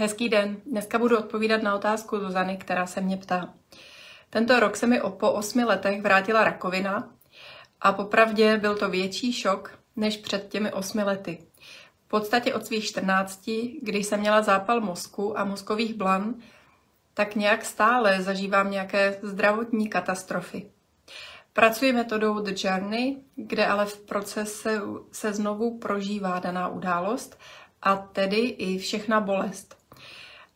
Hezký den. Dneska budu odpovídat na otázku Zuzany, která se mě ptá. Tento rok se mi po osmi letech vrátila rakovina a popravdě byl to větší šok než před těmi osmi lety. V podstatě od svých 14, když jsem měla zápal mozku a mozkových blan, tak nějak stále zažívám nějaké zdravotní katastrofy. Pracuji metodou The Journey, kde ale v procese se znovu prožívá daná událost a tedy i všechna bolest.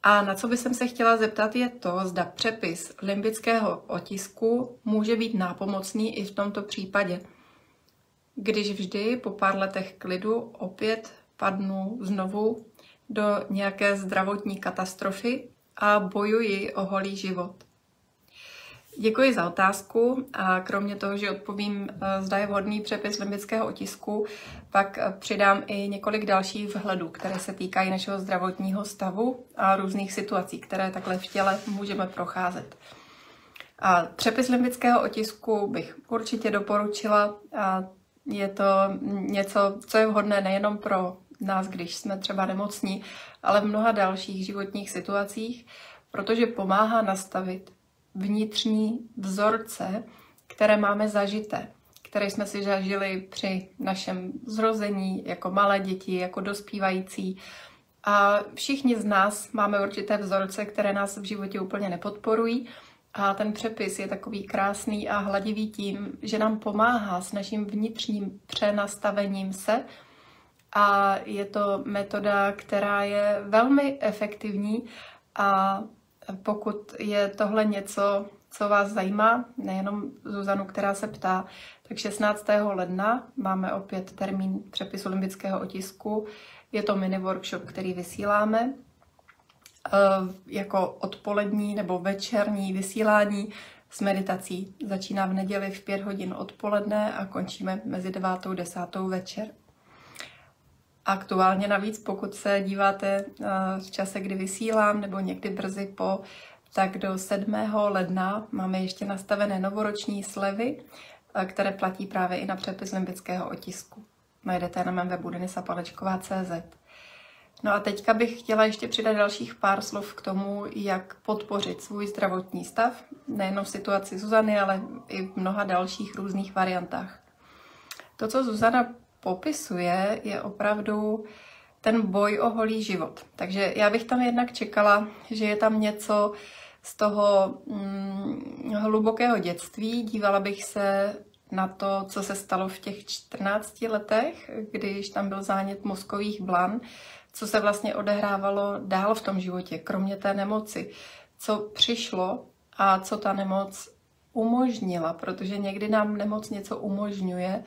A na co bych se chtěla zeptat je to, zda přepis limbického otisku může být nápomocný i v tomto případě. Když vždy po pár letech klidu opět padnu znovu do nějaké zdravotní katastrofy a bojuji o holý život. Děkuji za otázku a kromě toho, že odpovím, eh, zda je vhodný přepis limbického otisku, pak eh, přidám i několik dalších vhledů, které se týkají našeho zdravotního stavu a různých situací, které takhle v těle můžeme procházet. A přepis limbického otisku bych určitě doporučila. A je to něco, co je vhodné nejenom pro nás, když jsme třeba nemocní, ale v mnoha dalších životních situacích, protože pomáhá nastavit vnitřní vzorce, které máme zažité, které jsme si zažili při našem zrození jako malé děti, jako dospívající. A všichni z nás máme určité vzorce, které nás v životě úplně nepodporují. A ten přepis je takový krásný a hladivý tím, že nám pomáhá s naším vnitřním přenastavením se. A je to metoda, která je velmi efektivní a pokud je tohle něco, co vás zajímá, nejenom Zuzanu, která se ptá, tak 16. ledna máme opět termín přepisu limbického otisku. Je to mini workshop, který vysíláme eh, jako odpolední nebo večerní vysílání s meditací. Začíná v neděli v 5 hodin odpoledne a končíme mezi 9. a 10. večer. Aktuálně navíc, pokud se díváte eh, v čase, kdy vysílám, nebo někdy brzy po, tak do 7. ledna máme ještě nastavené novoroční slevy, eh, které platí právě i na přepis limbického otisku. Najdete na mém webu denisapalečková.cz. No a teďka bych chtěla ještě přidat dalších pár slov k tomu, jak podpořit svůj zdravotní stav, nejen v situaci Zuzany, ale i v mnoha dalších různých variantách. To, co Zuzana popisuje, je opravdu ten boj o holý život. Takže já bych tam jednak čekala, že je tam něco z toho hm, hlubokého dětství. Dívala bych se na to, co se stalo v těch 14 letech, když tam byl zánět mozkových blan, co se vlastně odehrávalo dál v tom životě, kromě té nemoci, co přišlo a co ta nemoc umožnila, protože někdy nám nemoc něco umožňuje,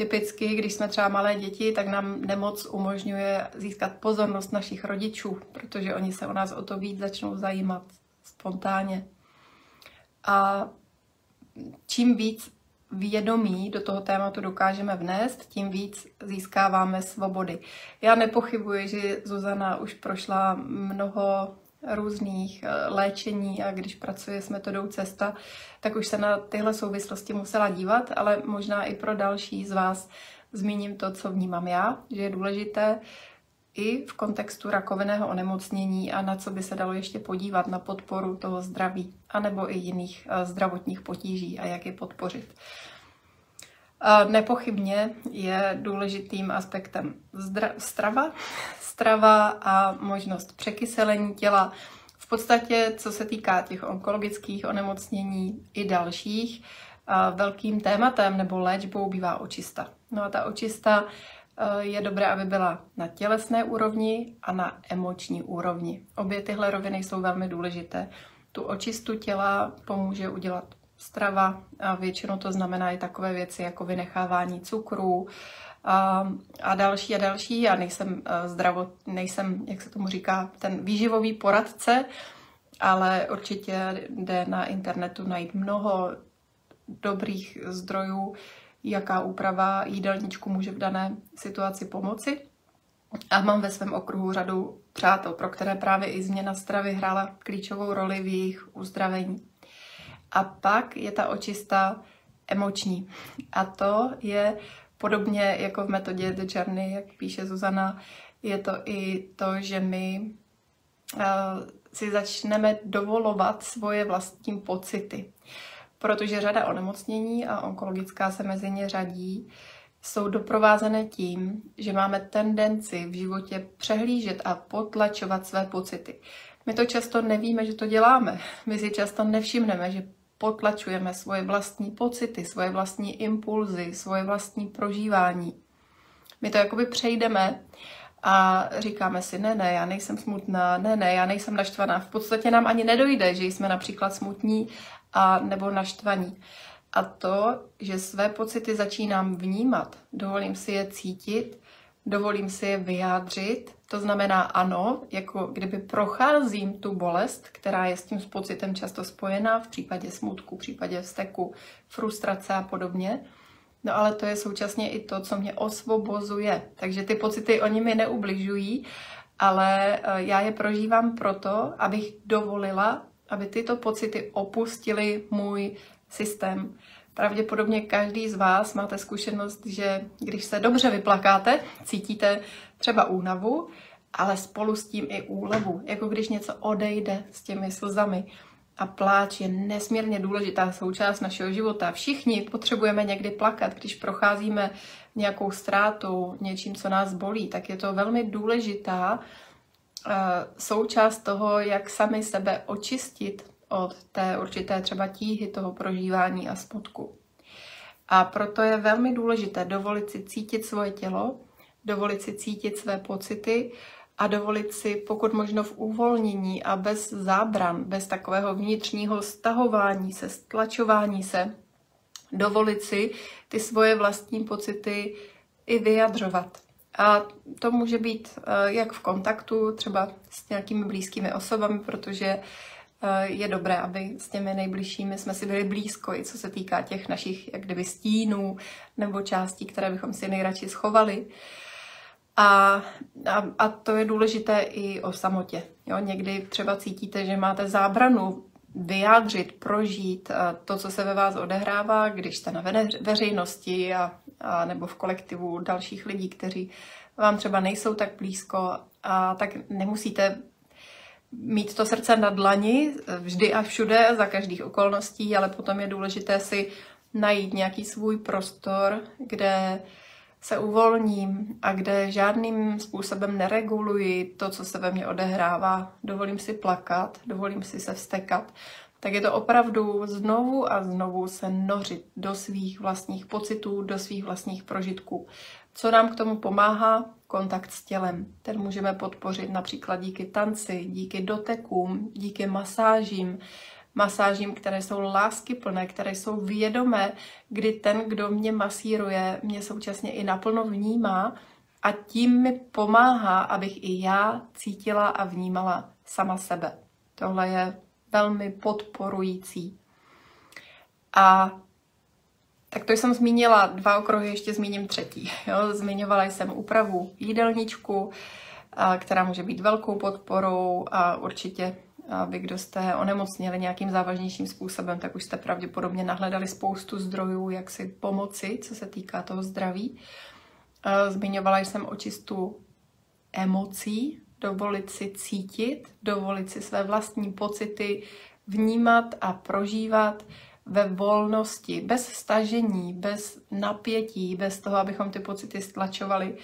Typicky, když jsme třeba malé děti, tak nám nemoc umožňuje získat pozornost našich rodičů, protože oni se o nás o to víc začnou zajímat spontánně. A čím víc vědomí do toho tématu dokážeme vnést, tím víc získáváme svobody. Já nepochybuji, že Zuzana už prošla mnoho různých eh, léčení a když pracuje s metodou cesta, tak už se na tyhle souvislosti musela dívat, ale možná i pro další z vás zmíním to, co vnímám já, že je důležité i v kontextu rakovinného onemocnění a na co by se dalo ještě podívat na podporu toho zdraví, anebo i jiných eh, zdravotních potíží a jak je podpořit. Nepochybně je důležitým aspektem strava, strava a možnost překyselení těla. V podstatě, co se týká těch onkologických onemocnění i dalších, velkým tématem nebo léčbou bývá očista. No a ta očista e, je dobré, aby byla na tělesné úrovni a na emoční úrovni. Obě tyhle roviny jsou velmi důležité. Tu očistu těla pomůže udělat strava a většinou to znamená i takové věci jako vynechávání cukru a, a další a další. Já nejsem eh, zdravot, nejsem, jak se tomu říká, ten výživový poradce, ale určitě jde na internetu najít mnoho dobrých zdrojů, jaká úprava jídelníčku může v dané situaci pomoci. A mám ve svém okruhu řadu přátel, pro které právě i změna stravy hrála klíčovou roli v jejich uzdravení. A pak je ta očista emoční. A to je podobně jako v metodě The Journey, jak píše Zuzana, je to i to, že my si začneme dovolovat svoje vlastní pocity. Protože řada onemocnění a onkologická se mezi ně řadí, jsou doprovázené tím, že máme tendenci v životě přehlížet a potlačovat své pocity. My to často nevíme, že to děláme. My si často nevšimneme, že potlačujeme svoje vlastní pocity, svoje vlastní impulzy, svoje vlastní prožívání. My to jakoby přejdeme a říkáme si, ne, ne, já nejsem smutná, ne, ne, já nejsem naštvaná. V podstatě nám ani nedojde, že jsme například smutní a nebo naštvaní. A to, že své pocity začínám vnímat, dovolím si je cítit, dovolím si je vyjádřit, to znamená ano, jako kdyby procházím tu bolest, která je s tím pocitem často spojená v případě smutku, v případě vzteku, frustrace a podobně. No ale to je současně i to, co mě osvobozuje. Takže ty pocity, oni mi neubližují, ale eh, já je prožívám proto, abych dovolila, aby tyto pocity opustily můj systém. Pravděpodobně každý z vás máte zkušenost, že když se dobře vyplakáte, cítíte třeba únavu, ale spolu s tím i úlevu, jako když něco odejde s těmi slzami. A pláč je nesmírně důležitá součást našeho života. Všichni potřebujeme někdy plakat, když procházíme nějakou ztrátou, něčím, co nás bolí, tak je to velmi důležitá uh, součást toho, jak sami sebe očistit od té určité třeba tíhy toho prožívání a smutku. A proto je velmi důležité dovolit si cítit svoje tělo, dovolit si cítit své pocity a dovolit si pokud možno v uvolnění a bez zábran, bez takového vnitřního stahování se, stlačování se, dovolit si ty svoje vlastní pocity i vyjadřovat. A to může být eh, jak v kontaktu třeba s nějakými blízkými osobami, protože je dobré, aby s těmi nejbližšími jsme si byli blízko, i co se týká těch našich jak kdyby stínů nebo částí, které bychom si nejradši schovali. A, a, a to je důležité i o samotě. Jo? Někdy třeba cítíte, že máte zábranu vyjádřit, prožít eh, to, co se ve vás odehrává, když jste na veřejnosti a, a nebo v kolektivu dalších lidí, kteří vám třeba nejsou tak blízko a tak nemusíte mít to srdce na dlani vždy a všude, za každých okolností, ale potom je důležité si najít nějaký svůj prostor, kde se uvolním a kde žádným způsobem nereguluji to, co se ve mně odehrává. Dovolím si plakat, dovolím si se vstekat. Tak je to opravdu znovu a znovu se nořit do svých vlastních pocitů, do svých vlastních prožitků. Co nám k tomu pomáhá? Kontakt s tělem. Ten můžeme podpořit například díky tanci, díky dotekům, díky masážím, masážím, které jsou láskyplné, které jsou vědomé, kdy ten, kdo mě masíruje, mě současně i naplno vnímá a tím mi pomáhá, abych i já cítila a vnímala sama sebe. Tohle je velmi podporující. A tak to jsem zmínila dva okruhy, ještě zmíním třetí. Jo? Zmiňovala jsem úpravu jídelníčku, která může být velkou podporou a určitě vy, kdo jste onemocněli nějakým závažnějším způsobem, tak už jste pravděpodobně nahledali spoustu zdrojů, jak si pomoci, co se týká toho zdraví. Zmiňovala jsem očistu emocí, dovolit si cítit, dovolit si své vlastní pocity vnímat a prožívat, ve volnosti, bez stažení, bez napětí, bez toho, abychom ty pocity stlačovali,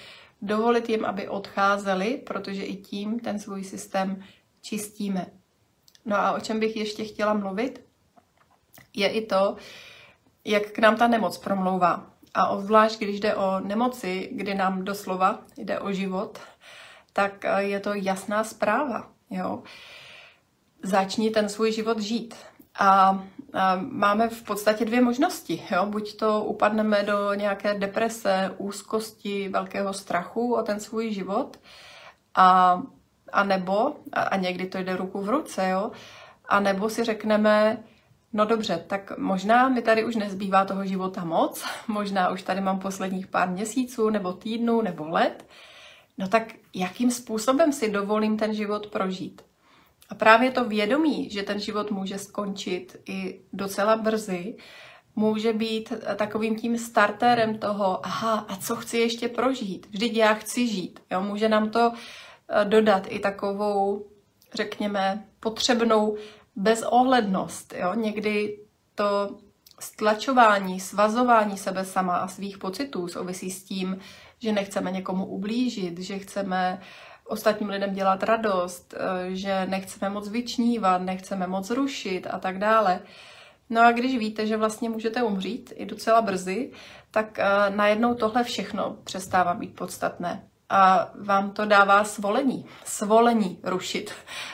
dovolit jim, aby odcházeli, protože i tím ten svůj systém čistíme. No a o čem bych ještě chtěla mluvit, je i to, jak k nám ta nemoc promlouvá. A obzvlášť, když jde o nemoci, kdy nám doslova jde o život, tak je to jasná zpráva. Jo? Začni ten svůj život žít. A máme v podstatě dvě možnosti. Jo? Buď to upadneme do nějaké deprese, úzkosti, velkého strachu o ten svůj život, a, a nebo, a, a někdy to jde ruku v ruce, jo? a nebo si řekneme, no dobře, tak možná mi tady už nezbývá toho života moc, možná už tady mám posledních pár měsíců, nebo týdnů, nebo let, no tak jakým způsobem si dovolím ten život prožít? A právě to vědomí, že ten život může skončit i docela brzy, může být takovým tím starterem toho, aha, a co chci ještě prožít? Vždyť já chci žít. Jo? Může nám to eh, dodat i takovou, řekněme, potřebnou bezohlednost. Jo? Někdy to stlačování, svazování sebe sama a svých pocitů souvisí s tím, že nechceme někomu ublížit, že chceme ostatním lidem dělat radost, eh, že nechceme moc vyčnívat, nechceme moc rušit a tak dále. No a když víte, že vlastně můžete umřít i docela brzy, tak eh, najednou tohle všechno přestává být podstatné. A vám to dává svolení. Svolení rušit.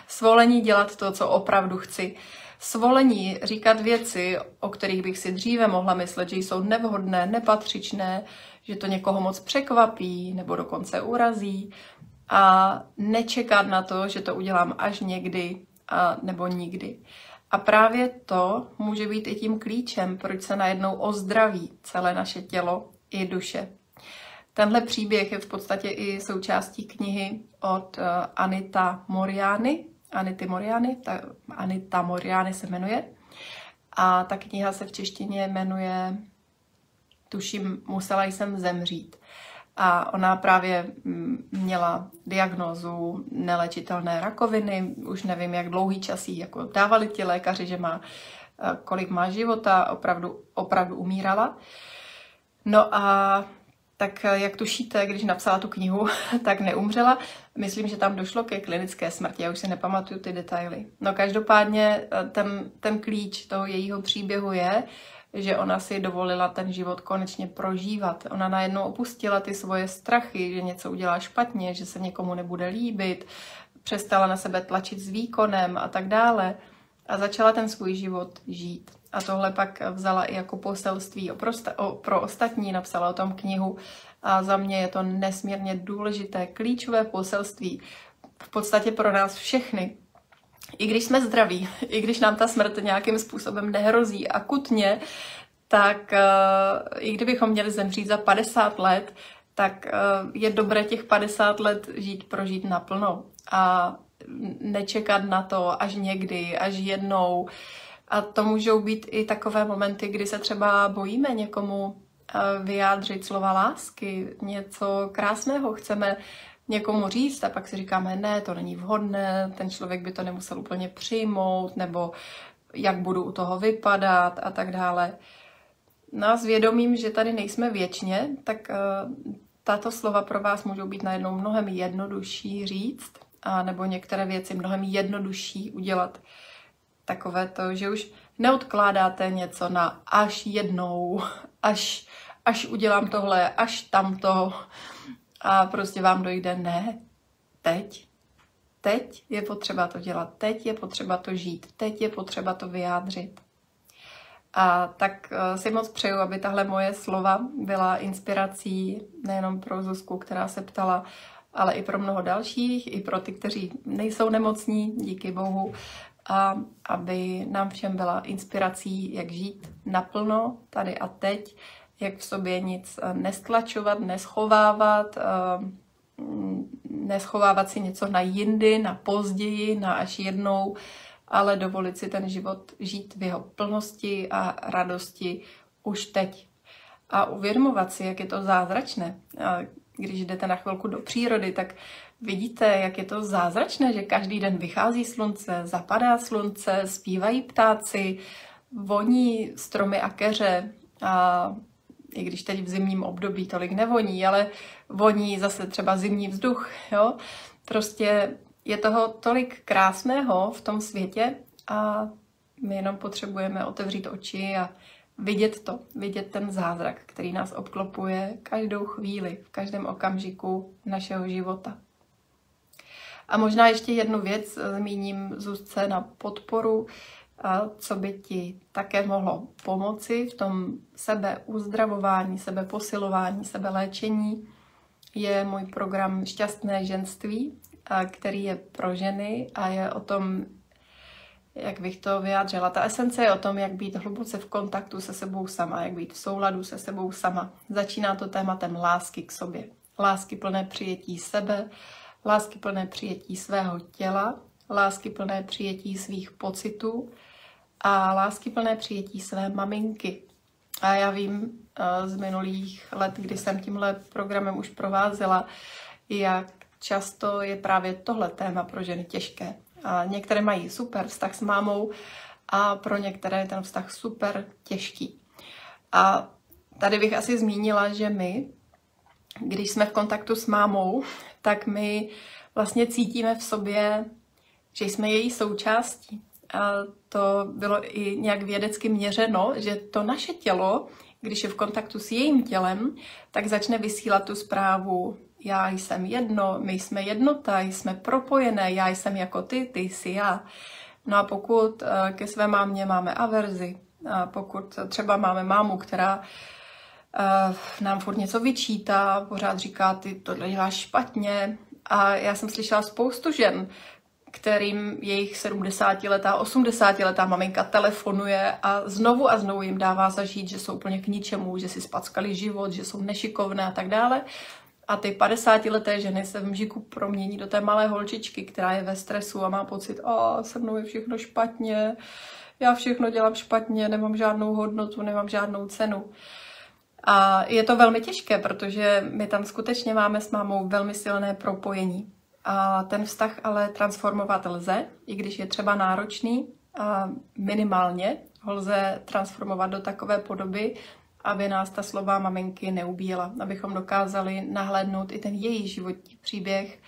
Svolení dělat to, co opravdu chci. Svolení říkat věci, o kterých bych si dříve mohla myslet, že jsou nevhodné, nepatřičné, že to někoho moc překvapí nebo dokonce urazí. A nečekat na to, že to udělám až někdy a nebo nikdy. A právě to může být i tím klíčem, proč se najednou ozdraví celé naše tělo i duše. Tenhle příběh je v podstatě i součástí knihy od uh, Anita Moriany. Anity Moriany, ta, Anita Moriany se jmenuje. A ta kniha se v češtině jmenuje, tuším, musela jsem zemřít. A ona právě mm, měla diagnózu nelečitelné rakoviny, už nevím, jak dlouhý čas jí jako dávali ti lékaři, že má, eh, kolik má života, opravdu, opravdu umírala. No a tak eh, jak tušíte, když napsala tu knihu, tak neumřela. Myslím, že tam došlo ke klinické smrti, já už si nepamatuju ty detaily. No každopádně eh, ten, ten klíč toho jejího příběhu je, že ona si dovolila ten život konečně prožívat. Ona najednou opustila ty svoje strachy, že něco udělá špatně, že se někomu nebude líbit, přestala na sebe tlačit s výkonem a tak dále a začala ten svůj život žít. A tohle pak vzala i jako poselství pro, pro ostatní, napsala o tom knihu a za mě je to nesmírně důležité, klíčové poselství v podstatě pro nás všechny, i když jsme zdraví, i když nám ta smrt nějakým způsobem nehrozí akutně, tak uh, i kdybychom měli zemřít za 50 let, tak uh, je dobré těch 50 let žít, prožít naplno a nečekat na to až někdy, až jednou. A to můžou být i takové momenty, kdy se třeba bojíme někomu uh, vyjádřit slova lásky, něco krásného chceme někomu říct a pak si říkáme, ne, to není vhodné, ten člověk by to nemusel úplně přijmout, nebo jak budu u toho vypadat a tak dále. No a s vědomím, že tady nejsme věčně, tak uh, tato slova pro vás můžou být najednou mnohem jednodušší říct, a nebo některé věci mnohem jednodušší udělat. Takové to, že už neodkládáte něco na až jednou, až, až udělám tohle, až tamto, a prostě vám dojde, ne, teď, teď je potřeba to dělat, teď je potřeba to žít, teď je potřeba to vyjádřit. A tak eh, si moc přeju, aby tahle moje slova byla inspirací nejenom pro Zuzku, která se ptala, ale i pro mnoho dalších, i pro ty, kteří nejsou nemocní, díky Bohu, a aby nám všem byla inspirací, jak žít naplno tady a teď, jak v sobě nic eh, nestlačovat, neschovávat, eh, neschovávat si něco na jindy, na později, na až jednou, ale dovolit si ten život žít v jeho plnosti a radosti už teď. A uvědomovat si, jak je to zázračné. Když jdete na chvilku do přírody, tak vidíte, jak je to zázračné, že každý den vychází slunce, zapadá slunce, zpívají ptáci, voní stromy a keře a i když teď v zimním období tolik nevoní, ale voní zase třeba zimní vzduch, jo. Prostě je toho tolik krásného v tom světě a my jenom potřebujeme otevřít oči a vidět to, vidět ten zázrak, který nás obklopuje každou chvíli, v každém okamžiku našeho života. A možná ještě jednu věc zmíním Zuzce na podporu co by ti také mohlo pomoci v tom sebeuzdravování, sebeposilování, sebeléčení, je můj program Šťastné ženství, který je pro ženy a je o tom, jak bych to vyjádřila. Ta esence je o tom, jak být hluboce v kontaktu se sebou sama, jak být v souladu se sebou sama. Začíná to tématem lásky k sobě. Lásky plné přijetí sebe, lásky plné přijetí svého těla, lásky plné přijetí svých pocitů, a láskyplné přijetí své maminky. A já vím uh, z minulých let, kdy jsem tímhle programem už provázela, jak často je právě tohle téma pro ženy těžké. A některé mají super vztah s mámou a pro některé je ten vztah super těžký. A tady bych asi zmínila, že my, když jsme v kontaktu s mámou, tak my vlastně cítíme v sobě, že jsme její součástí. A to bylo i nějak vědecky měřeno, že to naše tělo, když je v kontaktu s jejím tělem, tak začne vysílat tu zprávu já jsem jedno, my jsme jednota, jsme propojené, já jsem jako ty, ty jsi já. No a pokud eh, ke své mámě máme averzi, a pokud třeba máme mámu, která uh, nám furt něco vyčítá, pořád říká, ty tohle děláš špatně. A já jsem slyšela spoustu žen, kterým jejich 70 letá, 80 letá maminka telefonuje a znovu a znovu jim dává zažít, že jsou úplně k ničemu, že si spackali život, že jsou nešikovné a tak dále. A ty 50-leté ženy se v mžiku promění do té malé holčičky, která je ve stresu a má pocit, o, se mnou je všechno špatně, já všechno dělám špatně, nemám žádnou hodnotu, nemám žádnou cenu. A je to velmi těžké, protože my tam skutečně máme s mámou velmi silné propojení. A ten vztah ale transformovat lze, i když je třeba náročný, a minimálně ho lze transformovat do takové podoby, aby nás ta slova maminky neubíjela, abychom dokázali nahlédnout i ten její životní příběh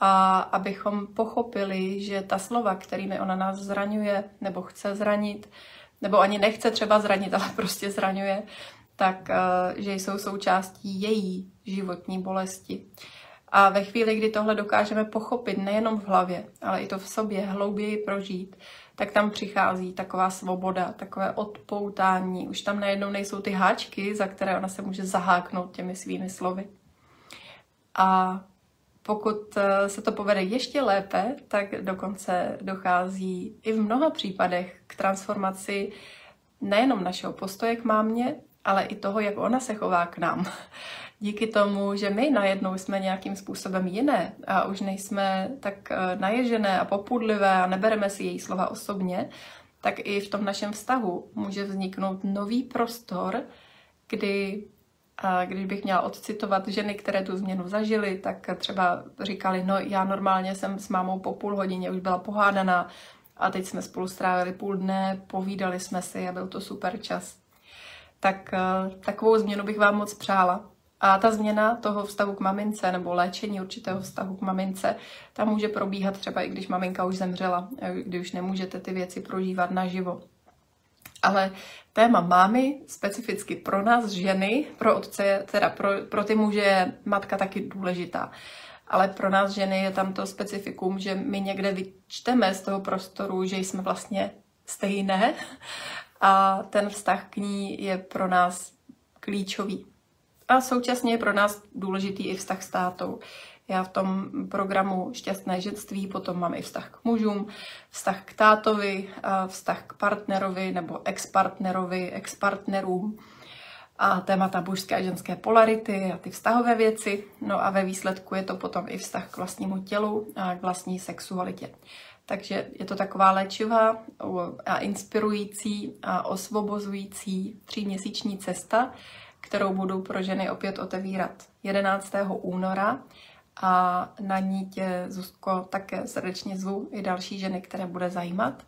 a abychom pochopili, že ta slova, kterými ona nás zraňuje nebo chce zranit, nebo ani nechce třeba zranit, ale prostě zraňuje, tak eh, že jsou součástí její životní bolesti. A ve chvíli, kdy tohle dokážeme pochopit nejenom v hlavě, ale i to v sobě hlouběji prožít, tak tam přichází taková svoboda, takové odpoutání. Už tam najednou nejsou ty háčky, za které ona se může zaháknout těmi svými slovy. A pokud eh, se to povede ještě lépe, tak dokonce dochází i v mnoha případech k transformaci nejenom našeho postoje k mámě, ale i toho, jak ona se chová k nám díky tomu, že my najednou jsme nějakým způsobem jiné a už nejsme tak eh, naježené a popudlivé a nebereme si její slova osobně, tak i v tom našem vztahu může vzniknout nový prostor, kdy a když bych měla odcitovat ženy, které tu změnu zažily, tak třeba říkali, no já normálně jsem s mámou po půl hodině už byla pohádaná a teď jsme spolu strávili půl dne, povídali jsme si a byl to super čas. Tak eh, takovou změnu bych vám moc přála. A ta změna toho vztahu k mamince nebo léčení určitého vztahu k mamince, tam může probíhat třeba i když maminka už zemřela, kdy už nemůžete ty věci prožívat naživo. Ale téma mámy, specificky pro nás ženy, pro otce, teda pro, pro ty muže je matka taky důležitá. Ale pro nás ženy je tam to specifikum, že my někde vyčteme z toho prostoru, že jsme vlastně stejné a ten vztah k ní je pro nás klíčový. A současně je pro nás důležitý i vztah s tátou. Já v tom programu Šťastné ženství potom mám i vztah k mužům, vztah k tátovi, vztah k partnerovi nebo ex-partnerovi, ex-partnerům a témata mužské a ženské polarity a ty vztahové věci. No a ve výsledku je to potom i vztah k vlastnímu tělu a k vlastní sexualitě. Takže je to taková léčivá a inspirující a osvobozující tříměsíční cesta, kterou budu pro ženy opět otevírat 11. února a na ní tě, Zuzko, také srdečně zvu i další ženy, které bude zajímat.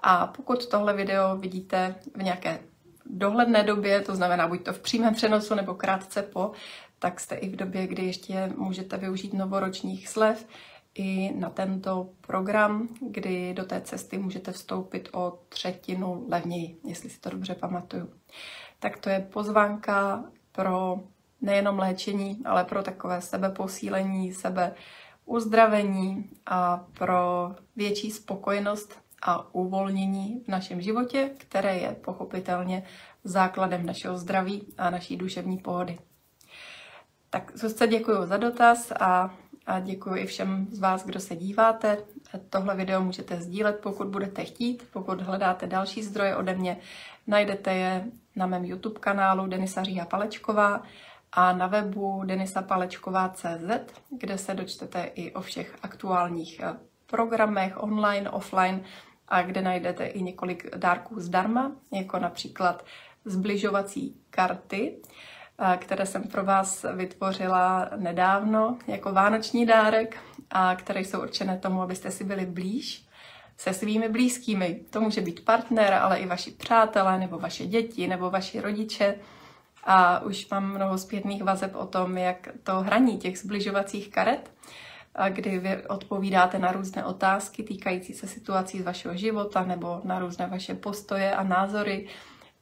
A pokud tohle video vidíte v nějaké dohledné době, to znamená buď to v přímém přenosu nebo krátce po, tak jste i v době, kdy ještě můžete využít novoročních slev i na tento program, kdy do té cesty můžete vstoupit o třetinu levněji, jestli si to dobře pamatuju tak to je pozvánka pro nejenom léčení, ale pro takové sebeposílení, sebe uzdravení a pro větší spokojenost a uvolnění v našem životě, které je pochopitelně základem našeho zdraví a naší duševní pohody. Tak zase děkuji za dotaz a, a děkuji i všem z vás, kdo se díváte. Tohle video můžete sdílet, pokud budete chtít, pokud hledáte další zdroje ode mě, najdete je na mém YouTube kanálu Denisa Říha Palečková a na webu denisapalečková.cz, kde se dočtete i o všech aktuálních eh, programech online, offline a kde najdete i několik dárků zdarma, jako například zbližovací karty, eh, které jsem pro vás vytvořila nedávno jako vánoční dárek a které jsou určené tomu, abyste si byli blíž se svými blízkými. To může být partner, ale i vaši přátelé, nebo vaše děti, nebo vaši rodiče. A už mám mnoho zpětných vazeb o tom, jak to hraní těch zbližovacích karet, kdy vy odpovídáte na různé otázky týkající se situací z vašeho života nebo na různé vaše postoje a názory,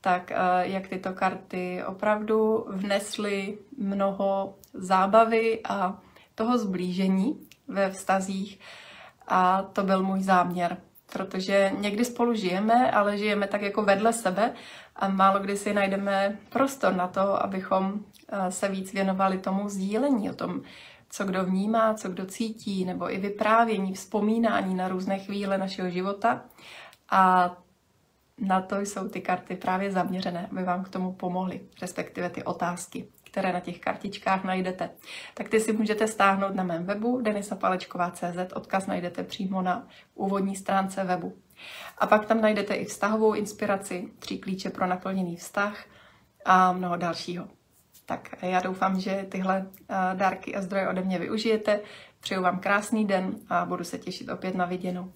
tak jak tyto karty opravdu vnesly mnoho zábavy a toho zblížení ve vztazích a to byl můj záměr, protože někdy spolu žijeme, ale žijeme tak jako vedle sebe a málo kdy si najdeme prostor na to, abychom eh, se víc věnovali tomu sdílení, o tom, co kdo vnímá, co kdo cítí, nebo i vyprávění, vzpomínání na různé chvíle našeho života. A na to jsou ty karty právě zaměřené, aby vám k tomu pomohly, respektive ty otázky, které na těch kartičkách najdete. Tak ty si můžete stáhnout na mém webu denisapalečková.cz, odkaz najdete přímo na úvodní stránce webu. A pak tam najdete i vztahovou inspiraci, tři klíče pro naplněný vztah a mnoho dalšího. Tak já doufám, že tyhle dárky a zdroje ode mě využijete. Přeju vám krásný den a budu se těšit opět na viděnou.